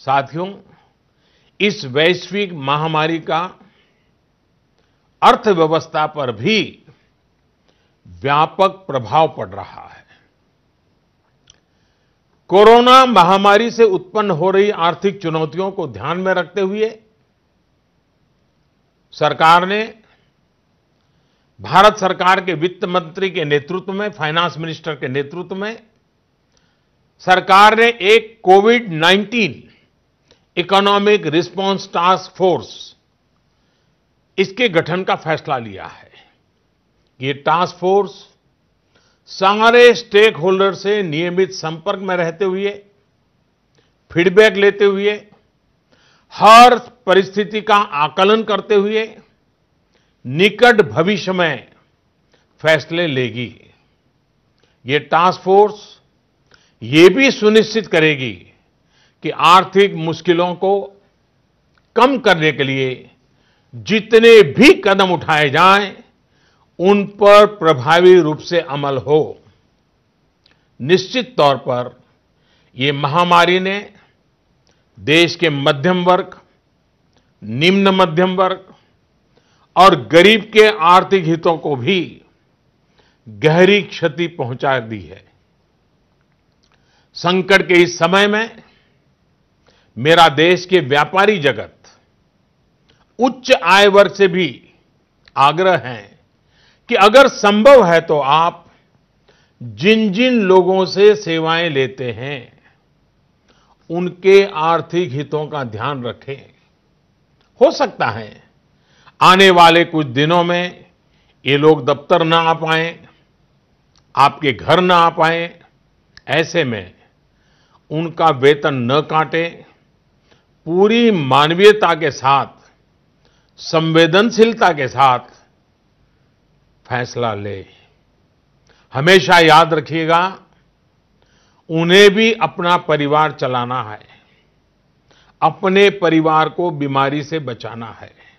साथियों, इस वैश्विक महामारी का अर्थव्यवस्था पर भी व्यापक प्रभाव पड़ रहा है। कोरोना महामारी से उत्पन्न हो रही आर्थिक चुनौतियों को ध्यान में रखते हुए सरकार ने भारत सरकार के वित्त मंत्री के नेतृत्व में, फाइनेंस मिनिस्टर के नेतृत्व में, सरकार ने एक Covid 19 economic response task force इसके गठन का फैसला लिया है। ये टास्क फोर्स सारे स्टेक होल्डर से नियमित संपर्क में रहते हुए, फीडबैक लेते हुए, हर परिस्थिति का आकलन करते हुए निकट भविष्य में फैसले लेगी। ये टास्क फोर्स ये भी सुनिश्चित करेगी कि आर्थिक मुश्किलों को कम करने के लिए जितने भी कदम उठाए जाएँ, उन पर प्रभावी रूप से अमल हो। निश्चित तौर पर ये महामारी ने देश के मध्यम वर्ग, निम्न मध्यम वर्ग और गरीब के आर्थिक हितों को भी गहरी क्षति पहुँचा दी है। संकट के इस समय में मेरा देश के व्यापारी जगत, उच्च आय वर्ग से भी आग्रह है कि अगर संभव है तो आप जिन जिन लोगों से सेवाएँ लेते हैं, उनके आर्थिक हितों का ध्यान रखें। हो सकता है, आने वाले कुछ दिनों में ये लोग दफ्तर ना आ पाए, आपके घर ना आ पाए, ऐसे में उनका वेतन न काटे पूरी मानवीयता के साथ, संवेदनशीलता के साथ फैसला ले। हमेशा याद रखिएगा, उन्हें भी अपना परिवार चलाना है, अपने परिवार को बीमारी से बचाना है।